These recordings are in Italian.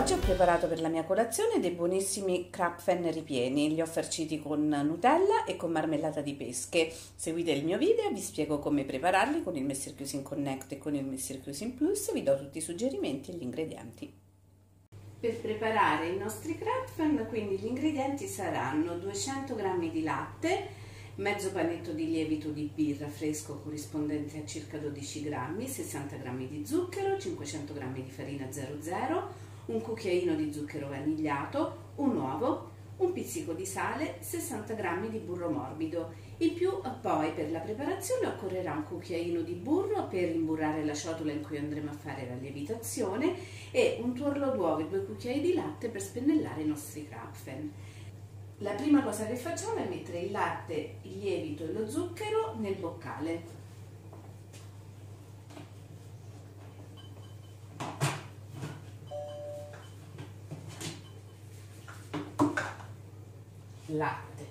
Oggi ho preparato per la mia colazione dei buonissimi krapfen ripieni, li ho farciti con Nutella e con marmellata di pesche. Seguite il mio video e vi spiego come prepararli con il Messier Cuisine Connect e con il Messier Cuisine Plus, vi do tutti i suggerimenti e gli ingredienti. Per preparare i nostri krapfen, quindi gli ingredienti saranno 200 g di latte, mezzo panetto di lievito di birra fresco corrispondente a circa 12 g, 60 g di zucchero, 500 g di farina 00, un cucchiaino di zucchero vanigliato, un uovo, un pizzico di sale, 60 g di burro morbido. In più poi per la preparazione occorrerà un cucchiaino di burro per imburrare la ciotola in cui andremo a fare la lievitazione e un tuorlo d'uovo e due cucchiai di latte per spennellare i nostri krapfen. La prima cosa che facciamo è mettere il latte, il lievito e lo zucchero nel boccale. Latte,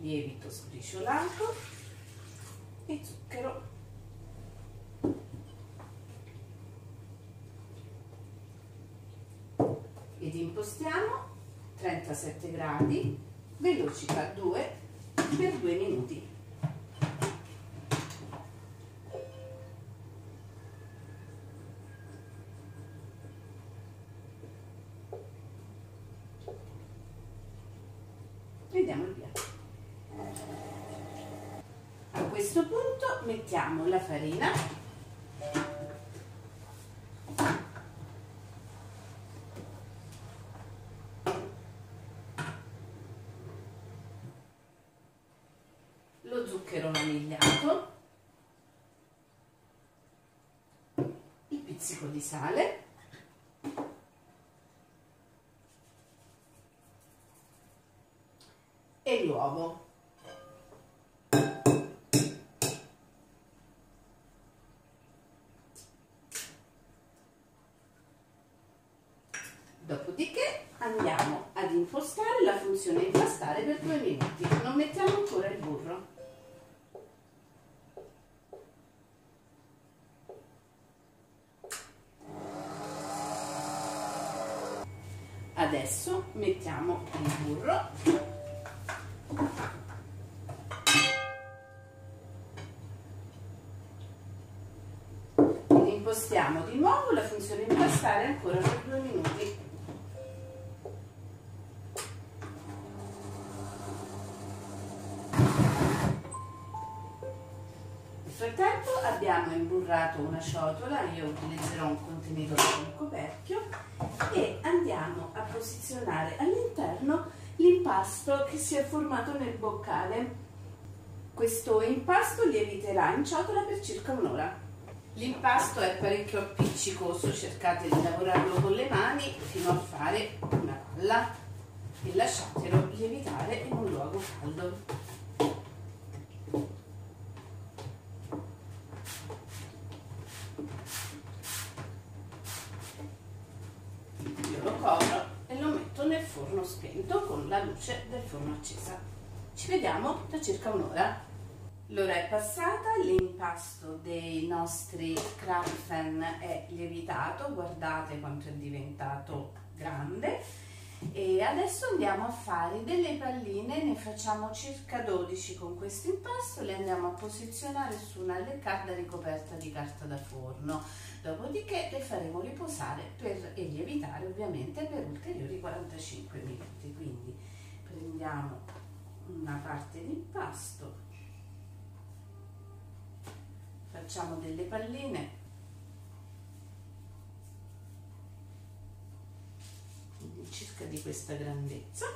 lievito sbriciolato e zucchero. Ed impostiamo 37 gradi, velocità 2 per 2 minuti. Vediamo il piatto. A questo punto mettiamo la farina. Lo zucchero vanigliato il pizzico di sale e l'uovo. Dopodiché andiamo ad impostare la funzione impastare per due minuti. Non mettiamo ancora il burro. Adesso mettiamo il burro impostiamo di nuovo la funzione impastare ancora per due minuti. Frattempo abbiamo imburrato una ciotola, io utilizzerò un contenitore con coperchio e andiamo a posizionare all'interno l'impasto che si è formato nel boccale. Questo impasto lieviterà in ciotola per circa un'ora. L'impasto è parecchio appiccicoso, cercate di lavorarlo con le mani fino a fare una palla e lasciatelo lievitare in un luogo caldo. Io lo copro e lo metto nel forno spento con la luce del forno accesa. Ci vediamo tra circa un'ora. L'ora è passata, l'impasto dei nostri krapfen è lievitato, guardate quanto è diventato grande e adesso andiamo a fare delle palline, ne facciamo circa 12 con questo impasto, le andiamo a posizionare su una leccarda ricoperta di carta da forno, dopodiché le faremo riposare per, e lievitare ovviamente per ulteriori 45 minuti, quindi prendiamo una parte di impasto facciamo delle palline circa di questa grandezza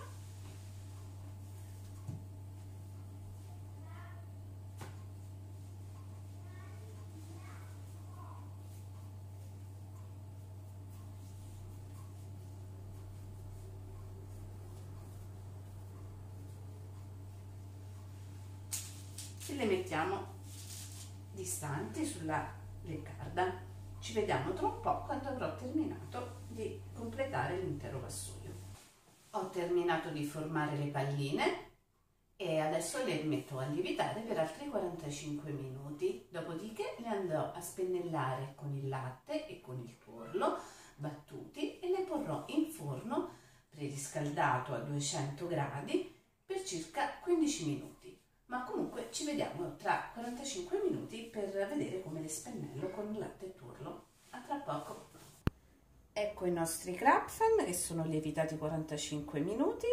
e le mettiamo distanti sulla leccarda. Ci vediamo tra un po' quando avrò terminato di completare l'intero vassoio. Ho terminato di formare le palline e adesso le metto a lievitare per altri 45 minuti. Dopodiché le andrò a spennellare con il latte e con il tuorlo battuti e li porrò in forno preriscaldato a 200 gradi per circa 15 minuti. Ma comunque ci vediamo tra 45 minuti per vedere come le spennello con latte e turlo. A tra poco! Ecco i nostri Krapfen che sono lievitati 45 minuti.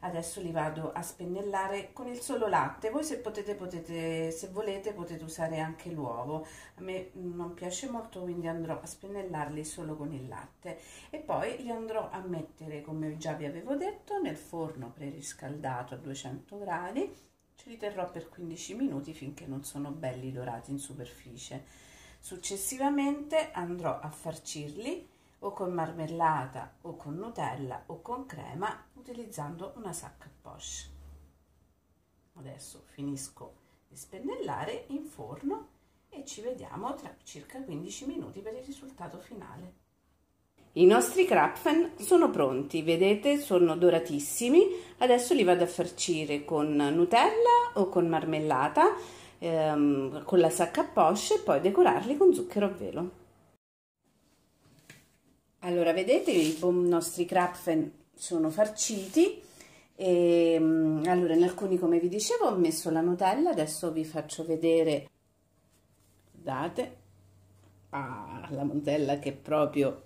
Adesso li vado a spennellare con il solo latte. Voi se potete, potete, se volete, potete usare anche l'uovo. A me non piace molto, quindi andrò a spennellarli solo con il latte. E poi li andrò a mettere, come già vi avevo detto, nel forno preriscaldato a 200 gradi. Li terrò per 15 minuti finché non sono belli dorati in superficie. Successivamente andrò a farcirli o con marmellata o con Nutella o con crema utilizzando una sacca poche. Adesso finisco di spennellare in forno e ci vediamo tra circa 15 minuti per il risultato finale. I nostri krapfen sono pronti, vedete? Sono doratissimi, adesso li vado a farcire con Nutella o con marmellata, ehm, con la sacca poche e poi decorarli con zucchero a velo. Allora, vedete i nostri krapfen sono farciti. E mm, allora in alcuni come vi dicevo ho messo la Nutella, adesso vi faccio vedere, guardate, ah, la Nutella che proprio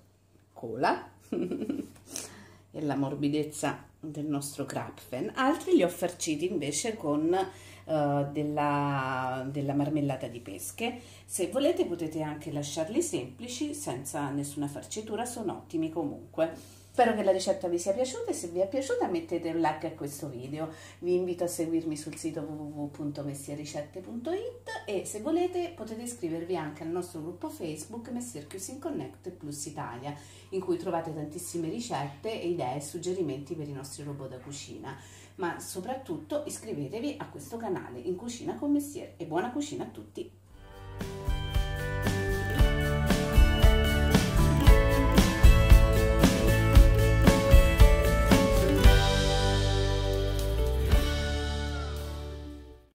cola e la morbidezza del nostro krapfen, altri li ho farciti invece con uh, della, della marmellata di pesche. Se volete potete anche lasciarli semplici senza nessuna farcitura, sono ottimi comunque. Spero che la ricetta vi sia piaciuta e se vi è piaciuta mettete un like a questo video. Vi invito a seguirmi sul sito www.messiericette.it e se volete potete iscrivervi anche al nostro gruppo Facebook Messier Cuisine Connect Plus Italia in cui trovate tantissime ricette idee e suggerimenti per i nostri robot da cucina. Ma soprattutto iscrivetevi a questo canale In Cucina con Messier e buona cucina a tutti!